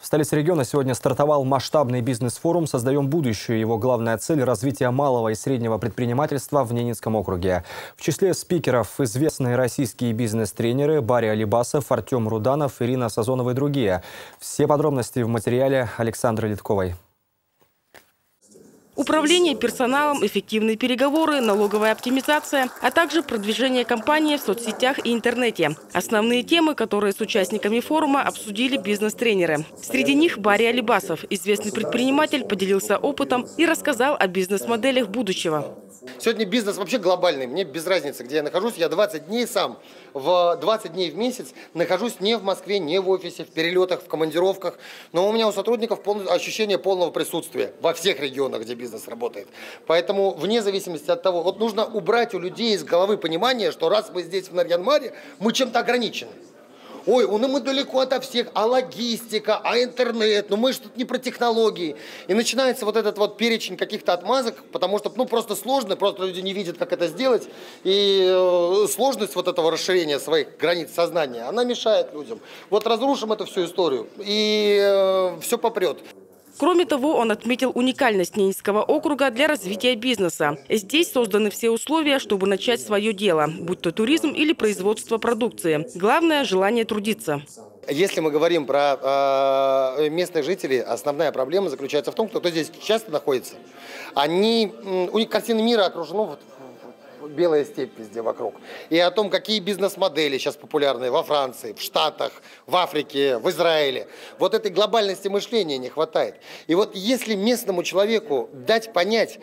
В столице региона сегодня стартовал масштабный бизнес-форум «Создаем будущее». Его главная цель – развитие малого и среднего предпринимательства в Ненецком округе. В числе спикеров известные российские бизнес-тренеры Барри Алибасов, Артем Руданов, Ирина Сазонова и другие. Все подробности в материале Александры Литковой. Управление персоналом, эффективные переговоры, налоговая оптимизация, а также продвижение компании в соцсетях и интернете. Основные темы, которые с участниками форума обсудили бизнес-тренеры. Среди них Барри Алибасов, известный предприниматель, поделился опытом и рассказал о бизнес-моделях будущего. Сегодня бизнес вообще глобальный. Мне без разницы, где я нахожусь. Я 20 дней сам, в 20 дней в месяц нахожусь не в Москве, не в офисе, в перелетах, в командировках. Но у меня у сотрудников ощущение полного присутствия во всех регионах, где бизнес работает. Поэтому вне зависимости от того, вот нужно убрать у людей из головы понимание, что раз мы здесь в Нарьянмаре, мы чем-то ограничены. Ой, ну мы далеко от всех, а логистика, а интернет, ну мы же тут не про технологии. И начинается вот этот вот перечень каких-то отмазок, потому что, ну, просто сложно, просто люди не видят, как это сделать. И э, сложность вот этого расширения своих границ сознания, она мешает людям. Вот разрушим эту всю историю, и э, все попрет. Кроме того, он отметил уникальность Ненецкого округа для развития бизнеса. Здесь созданы все условия, чтобы начать свое дело, будь то туризм или производство продукции. Главное – желание трудиться. Если мы говорим про э, местных жителей, основная проблема заключается в том, кто, кто здесь часто находится. Они, у них картина мира окружена вот белая степь везде вокруг. И о том, какие бизнес-модели сейчас популярны во Франции, в Штатах, в Африке, в Израиле. Вот этой глобальности мышления не хватает. И вот если местному человеку дать понять,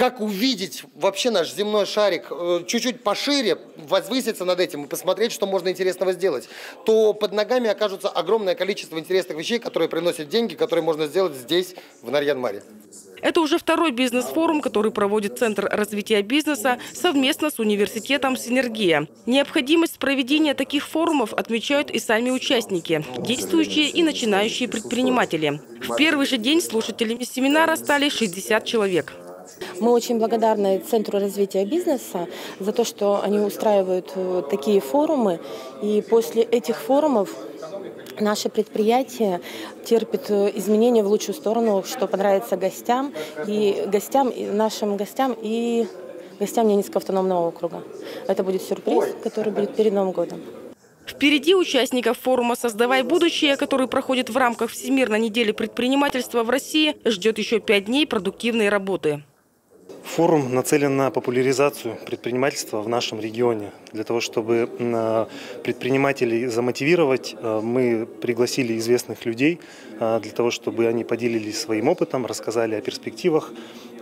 как увидеть вообще наш земной шарик э, чуть-чуть пошире, возвыситься над этим и посмотреть, что можно интересного сделать, то под ногами окажется огромное количество интересных вещей, которые приносят деньги, которые можно сделать здесь, в Нарьян-Маре. Это уже второй бизнес-форум, который проводит Центр развития бизнеса совместно с университетом «Синергия». Необходимость проведения таких форумов отмечают и сами участники, действующие и начинающие предприниматели. В первый же день слушателями семинара стали 60 человек. Мы очень благодарны Центру развития бизнеса за то, что они устраивают э, такие форумы. И после этих форумов наше предприятие терпит э, изменения в лучшую сторону, что понравится гостям и гостям, и нашим гостям и гостям Ненецкого автономного округа. Это будет сюрприз, который будет перед Новым годом. Впереди участников форума «Создавай будущее», который проходит в рамках Всемирной недели предпринимательства в России, ждет еще пять дней продуктивной работы. Форум нацелен на популяризацию предпринимательства в нашем регионе. Для того, чтобы предпринимателей замотивировать, э, мы пригласили известных людей, э, для того, чтобы они поделились своим опытом, рассказали о перспективах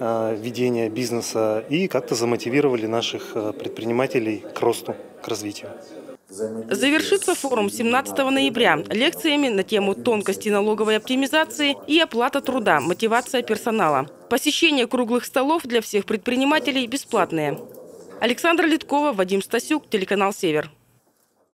ведения бизнеса и как-то замотивировали наших предпринимателей к росту, к развитию. Завершится форум 17 ноября лекциями на тему тонкости налоговой оптимизации и оплата труда, мотивация персонала. Посещение круглых столов для всех предпринимателей бесплатные. Александра Литкова, Вадим Стасюк, телеканал «Север».